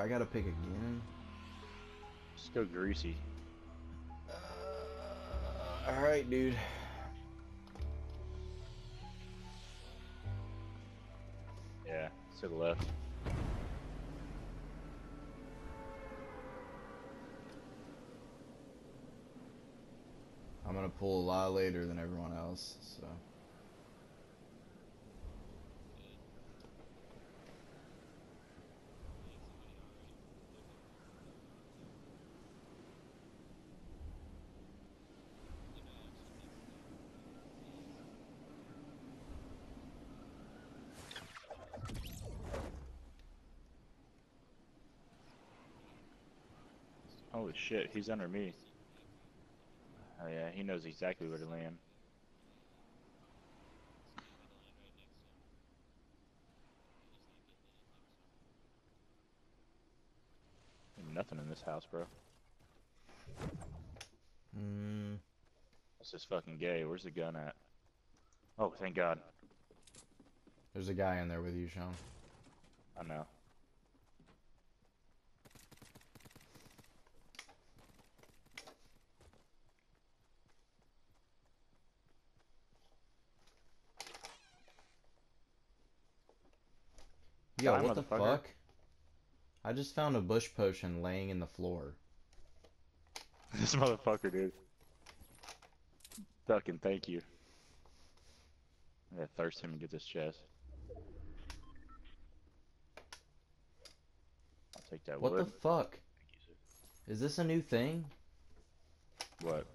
I gotta pick again? Just go greasy. Uh, Alright, dude. Yeah, to the left. I'm gonna pull a lot later than everyone else, so. Holy shit, he's under me. Oh yeah, he knows exactly where to land. Nothing in this house, bro. Mm, This is fucking gay. Where's the gun at? Oh, thank God. there's a guy in there with you, Sean. I know. Yo, Die, what the fuck? I just found a bush potion laying in the floor. this motherfucker, dude. Fucking thank you. I gotta thirst him and get this chest. I'll take that What wood. the fuck? Is this a new thing? What?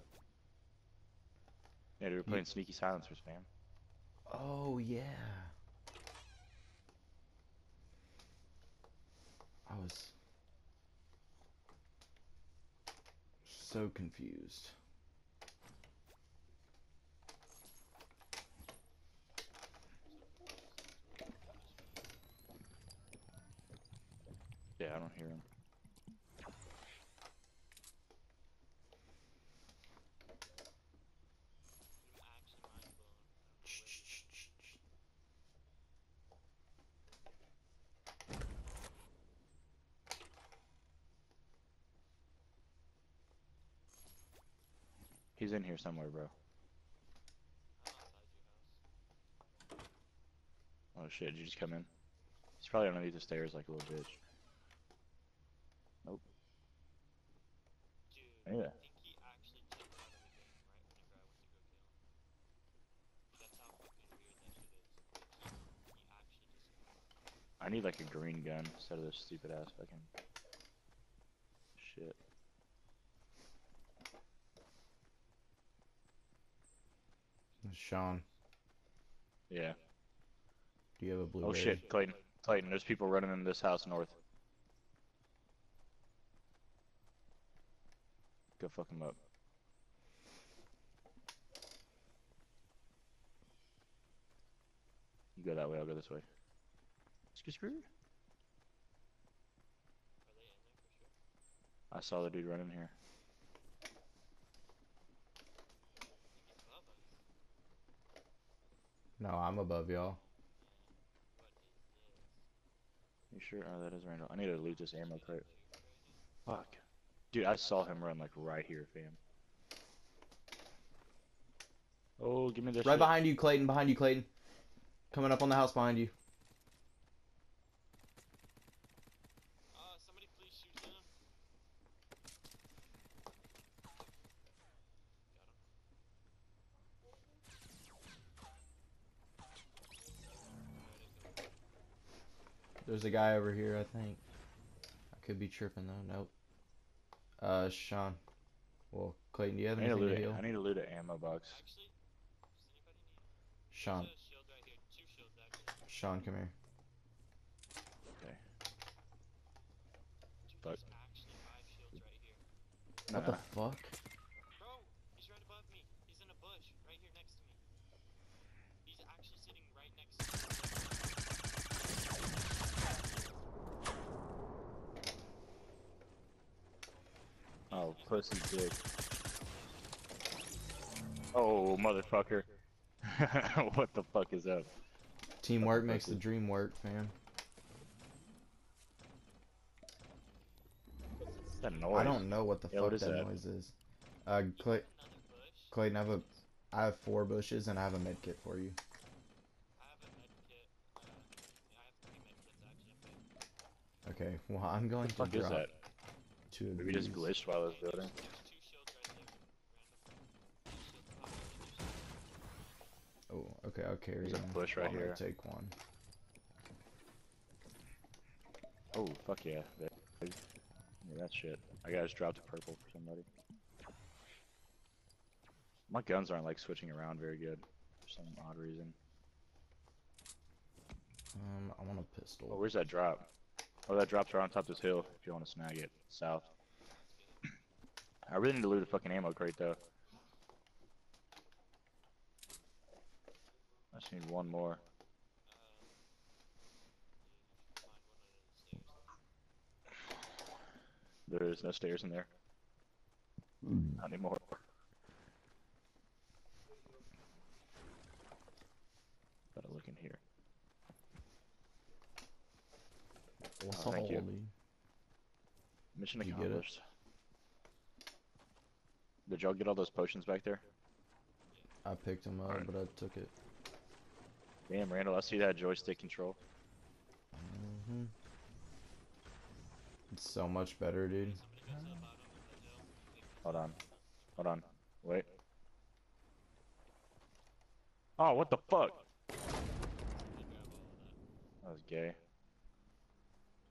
Yeah, dude, we're playing Sneaky Silencers, fam. Oh, yeah. I was so confused. Yeah, I don't hear him. He's in here somewhere, bro. Oh shit, did you just come in? He's probably underneath the stairs like a little bitch. Nope. Dude, Yeah. I think he actually took out of the game right whenever I went to go kill. That's how fucking weird that shit is. He, he actually just. I need like a green gun instead of this stupid ass fucking shit. Sean, Yeah. do you have a blue Oh shit, Clayton. Clayton, there's people running in this house north. Go fuck them up. You go that way, I'll go this way. Screw screw. Are they in there for sure? I saw the dude running here. He's above us. No, I'm above y'all. What is this? You sure? Oh, that is Randall. I need to loot this ammo crate. Fuck. Dude, I saw him run like right here, fam. Oh, give me this Right shit. behind you, Clayton. Behind you, Clayton. Coming up on the house behind you. Uh, somebody please shoot him. There's a guy over here, I think. I could be tripping though. Nope. Uh, Sean. Well, Clayton, do you have I need to anything to heal? I need to loot an ammo box. Actually, does anybody need Sean. There's a shield right here. Two shields actually. Sean, come here. Okay. Dude, Fuck. There's actually five shields right. What the fuck? Bro, he's right above me. He's in a bush right here next to me. He's actually sitting right next to me. Oh, pussy dick. Oh, motherfucker. what the fuck is up? Teamwork the makes the dream work, fam. That noise? I don't know what the Yeah, fuck what is that, that? noise is. Uh, Clay, Another. Clayton, I have a, I have four bushes and I have a med kit for you. I have a med kit. Uh, yeah, I have three med kits actually. Okay, well I'm going the to fuck is drop that? Two of Maybe just glitched while I was building. There's two shields right there. Random. Two shields popped up in Oh, okay, I'll carry There's a bush right I'm here. Take one. Oh fuck yeah! That, yeah, that shit. I got just dropped a purple for somebody. My guns aren't like switching around very good for some odd reason. Um, I want a pistol. Oh, where's that drop? Oh, that drops right on top of this hill. If you want to snag it, south. I really need to loot the fucking ammo crate though. I just need one more. There's no stairs in there. Hmm. Not anymore. Gotta look in here. What's Oh, thank you. Mission Did you accomplished. Did y'all get all those potions back there? I picked them up, Alright. but I took it. Damn, Randall, I see that joystick control. hmm It's so much better, dude. Somebody go to the bottom of the hill. Wait, Hold on. Hold on. Wait. Oh, what the fuck? they grab all of that. That was gay.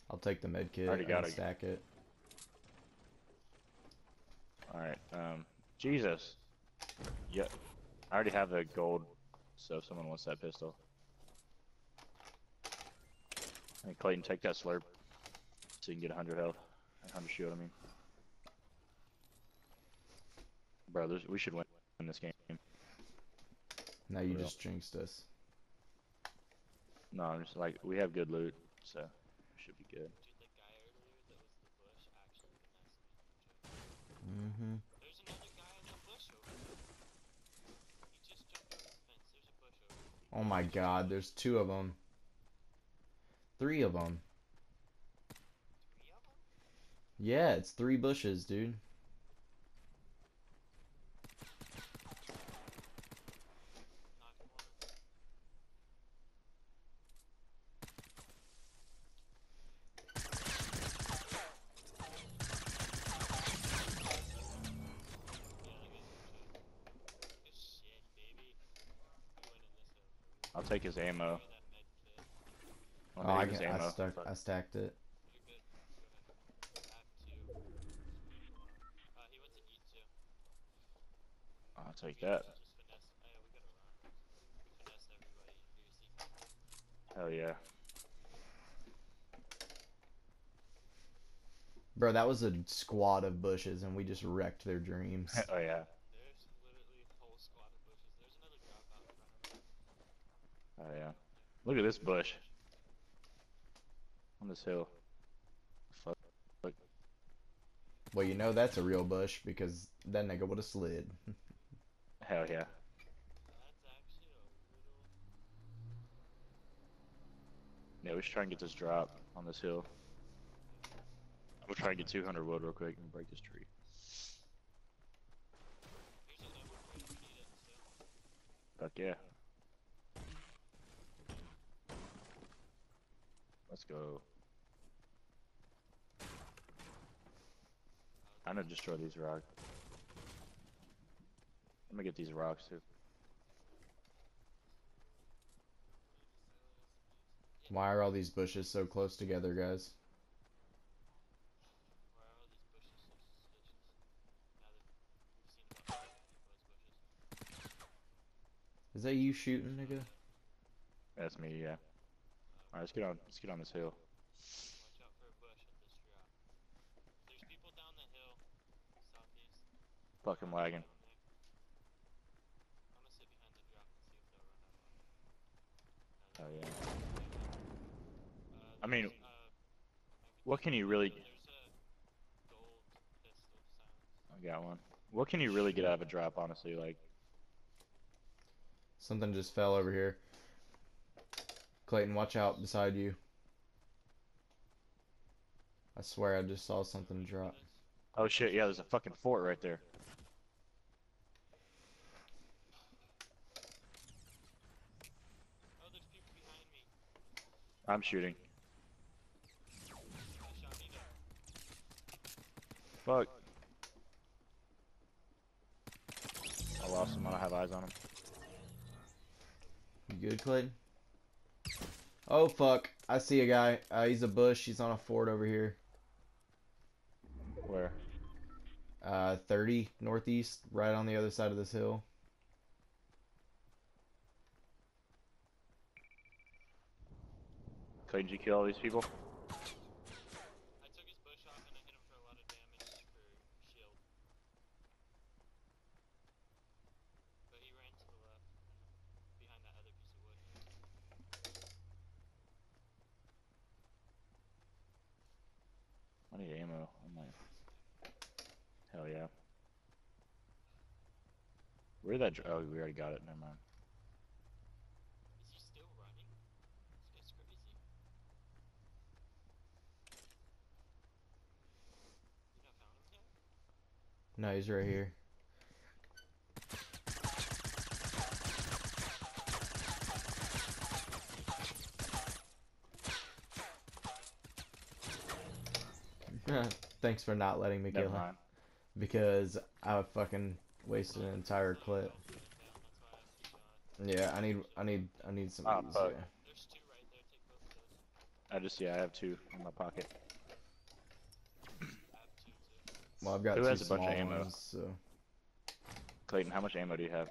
I'll take the med kit Already got it. stack it. Alright, um, Jesus. Yep. I already have the gold, so if someone wants that pistol. Hey, Clayton, take that slurp, so you can get 100 health, 100 shield, I mean. brothers, we should win in this game. Now you just jinxed us. No, I'm just like, we have good loot, so should be good. Dude, the guy earlier that was the bush actually finessed me. hmm There's another guy in that bush over there. He just jumped over the fence. There's a bush over there. Oh my god, there's two of them. Three of them. Three of them? Yeah, it's three bushes, dude. Knocked one. Yeah, look at this. Good shit, baby. We winning this hill. I'll take his ammo. That med kit. I'll Oh, I, can, I, stuck. I stacked it. You're good. Go ahead. I have two. Uh, he went to eat too. I'll take that. Just finesse. Yeah, we gotta run. We finesse everybody in Greasy. Hell yeah. Bro, that was a squad of bushes and we just wrecked their dreams. oh yeah. There's literally a whole squad of bushes. There's another drop out in front of us. Oh yeah. Look at this bush. On this hill. Fuck. Well, you know that's a real bush because that nigga would have slid. Hell yeah. That's actually a little. Yeah, we should try and get this drop on this hill. We'll try and get 200 wood real quick and break this tree. Fuck a low one if you need it still. Fuck yeah. Let's go. I'm gonna destroy these rocks. I'm gonna get these rocks too. Why are all these bushes so close together, guys? Why are all these bushes so suspicious? Now that we've seen about 50 people's bushes. Is that you shooting, nigga? That's me, yeah. Alright, let's get on let's get on this hill. Watch out for a bush at this drop. There's people down the hill, southeast. Fuck, I'm lagging. I'm gonna sit behind the drop and see if they'll run up on Oh yeah. Uh, I mean, uh, What can you really people. There's a gold pistol silence. I got one. What can you really get out of a drop, honestly? Like, Something just fell over here. Clayton, watch out beside you. I swear I just saw something drop. Oh shit, yeah, there's a fucking fort right there. Oh, there's people behind me. I'm shooting. They shot me down. Fuck. I lost him. I don't have eyes on him. You good, Clayton? Oh fuck! I see a guy. Uh, he's a bush. He's on a fort over here. Where? Uh, 30 northeast, right on the other side of this hill. Did you kill all these people? I took his bush off and I hit him for a lot of damage for shield. But he ran to the left, behind that other piece of wood. I need ammo. I'm like, hell yeah. Where that? dr- Oh, we already got it. Never mind. Is still running? This guy's crazy. You not found him yet? No, he's right here. Thanks for not letting me kill him. mind. Because I would fucking wasted an entire clip. Down, that's why I asked you shot. Yeah, I need, I need, I need some Ah, of fuck. Yeah. There's two right there. Take both of those. I just yeah, I have two in my pocket. I have two too. Well, I've got Who two has a bunch of ammo? ones, so Clayton, how much ammo do you have?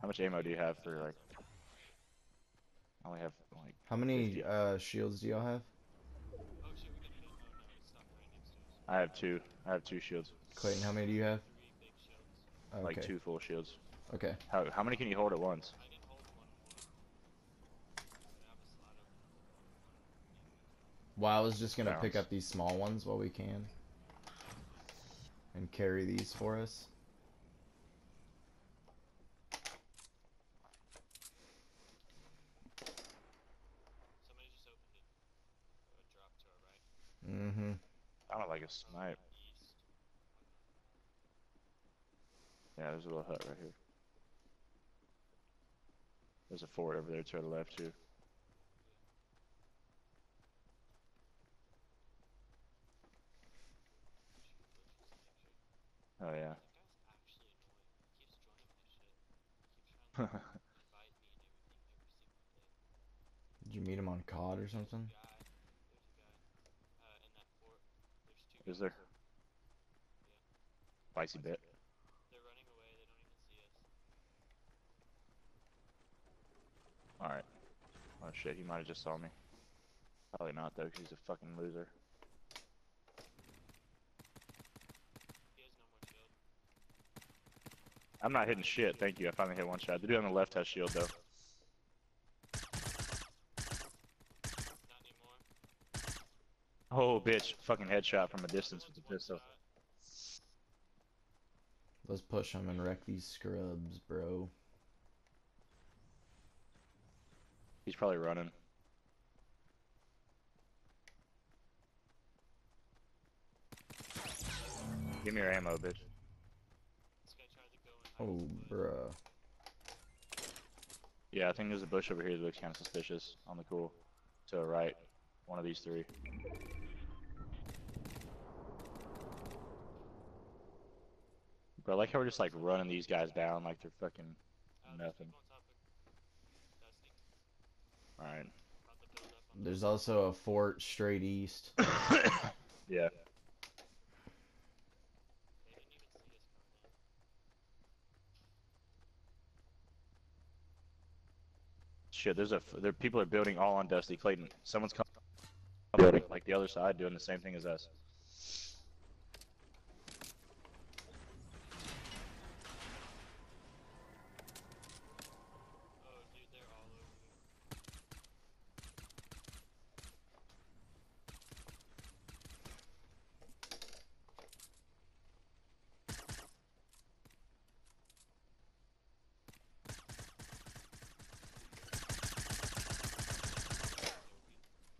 How much ammo do you have for like? I only have like. how many 50. uh, shields do y'all have? Shit, we got hit. No, it stopped right next to us. I have two. I have two shields. Clayton, how many do you have? Three big shields. Okay. Like two full shields. Okay. How how many can you hold at once? I can hold one more. I have a slot open. Well, I was just gonna pick up these small ones while we can, and carry these for us. Somebody just opened it. Drop to our right. Mm-hmm. I don't like a snipe. East. Yeah, there's a little hut right here. There's a fort over there to the left too. Shoot bushes, make sure. Oh yeah. That guy's actually annoying. He keeps joining my shit. He keeps trying to invite me and everything every single day. Did you meet him on COD or something? There's a guy. Uh, in that fort. There's two Is there? Spicy bit. They're running away. They don't even see us. Alright. Oh shit, he might have just saw me. Probably not though, 'cause he's a fucking loser. He has no more shield. I'm not hitting shit, thank you. I finally hit one shot. The dude on the left has shield though. Not. Oh bitch, fucking headshot from a distance with the pistol. Let's push him and wreck these scrubs, bro. He's probably running. Give me your ammo, bitch. This guy tried to go and hide Oh, bruh. Yeah, I think there's a bush over here that looks kind of suspicious on the cool. To the right. One of these three. Bro, I like how we're just like running these guys down like they're fucking nothing. people on top of Dusty. Alright. About to build up on There's also a fort straight east. yeah. They didn't even see us coming in. Shit, there's a f- there people are building all on Dusty Clayton. Someone's coming building like the other side doing the same thing as us.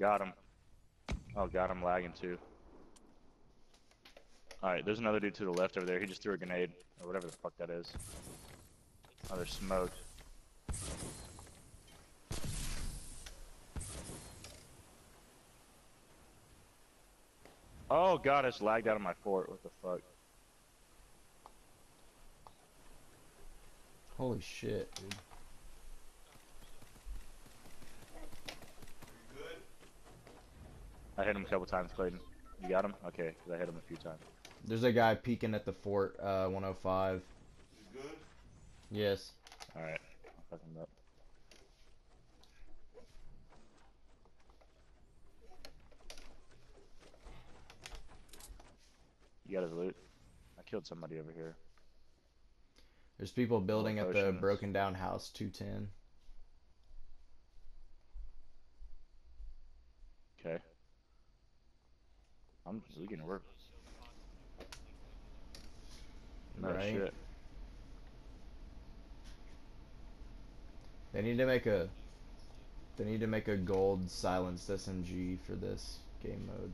Got him. Oh god, I'm lagging too. Alright, there's another dude to the left over there. He just threw a grenade. Or whatever the fuck that is. Oh, there's smoke. Oh god, it's lagged out of my fort. What the fuck? Holy shit, dude. I hit him a couple times, Clayton. You got him? Okay, 'cause I hit him a few times. There's a guy peeking at the fort, uh, 105. Good. Yes. Alright, I'll fuck him up. You got his loot? I killed somebody over here. There's people building at the broken down house 210. Okay. I'm we can work. No Right. shit. They need to make a. They need to make a gold silenced SMG for this game mode.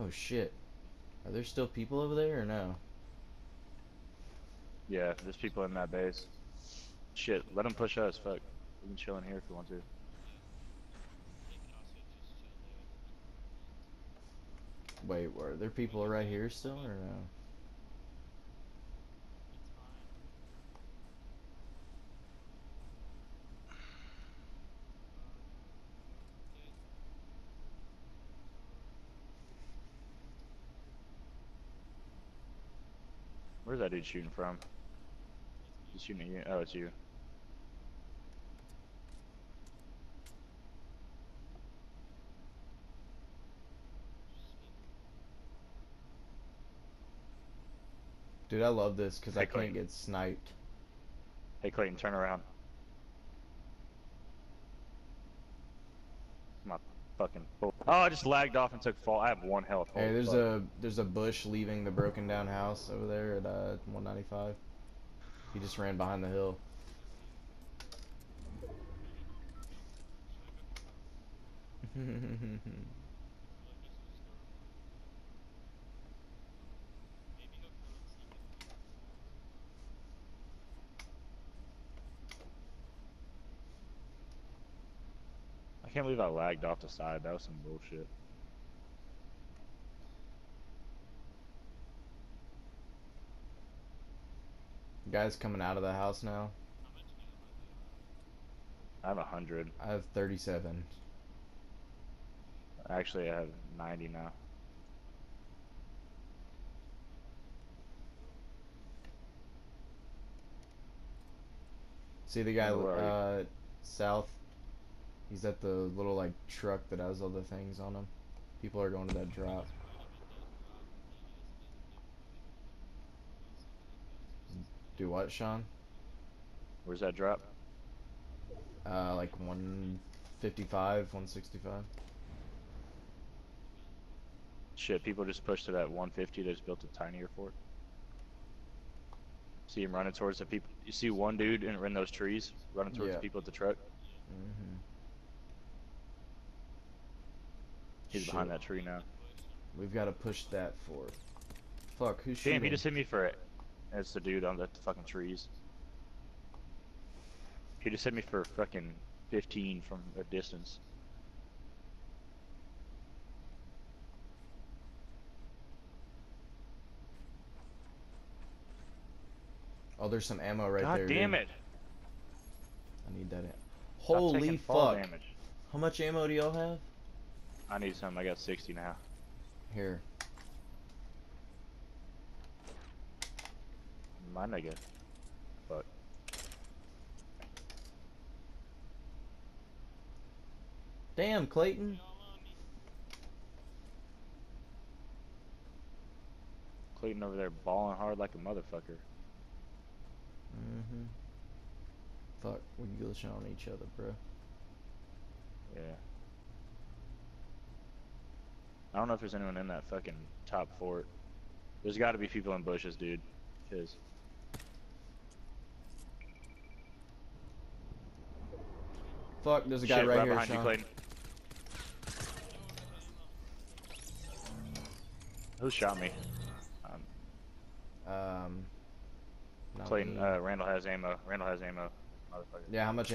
Oh shit. Are there still people over there or no? Yeah, there's people in that base. Shit, let them push us. Fuck. We can chill in here if we want to. Wait, were there people right here still or no? Where's that dude shooting from? He's shooting at you. Oh, it's you. Dude, I love this because I Hey, can't get sniped. Hey Clayton, turn around. My fucking. Oh, I just lagged off and took fall. I have one health. Hey, there's fuck. a there's a bush leaving the broken down house over there at uh 195. He just ran behind the hill. I can't believe I lagged off the side. That was some bullshit. Guys coming out of the house now. I have a hundred. I have 37. Actually, I have ninety now. See the guy uh south. He's at the little like truck that has all the things on him. People are going to that drop. Do what, Sean? Where's that drop? Uh, like 155, 165. Shit, people just pushed to that 150. They just built a tinier fort. See him running towards the people. You see one dude in, in those trees running towards Yeah. the people at the truck. Mm-hmm. He's behind that tree now. We've got to push that for. Fuck, who's Damn, he just hit me for it. It's the dude on the fucking trees. He just hit me for fucking 15 from a distance. Oh, there's some ammo right God there. damn dude. it! I need that. Holy fuck! Damage. How much ammo do y'all have? I need some. I got 60 now. Here. My nigga. Fuck. Damn, Clayton. Clayton over there balling hard like a motherfucker. Mm-hmm. Fuck, we glitching on each other, bro. Yeah. I don't know if there's anyone in that fucking top fort. There's got to be people in bushes, dude. Cause Fuck, there's a guy Shit, right, here, behind you, Sean. Clayton. Who shot me? Um, Um. Clayton, uh, Randall has ammo. Randall has ammo. Motherfucker. yeah, how much?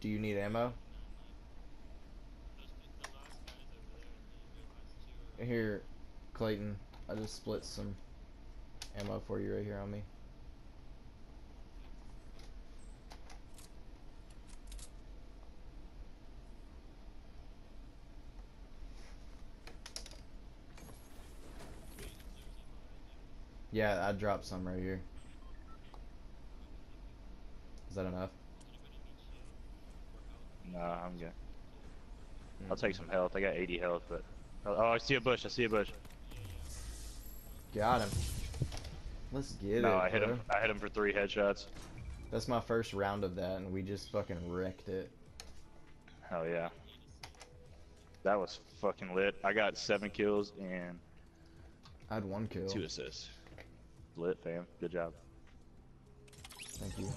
Do you need ammo? Those, the last guys over there, the last two are Here, Clayton. I just split some ammo for you right here on me. Yeah, I dropped some right here. Is that enough? Nah, I'm good. I'll take mm-hmm. some health. I got 80 health, but Oh, oh, I see a bush. I see a bush. Got him. Let's get it. no, I hit bro. him. I hit him for three headshots. That's my first round of that, and we just fucking wrecked it. Hell yeah. That was fucking lit. I got seven kills and I had one kill. two assists. Lit, fam. Good job. Thank you.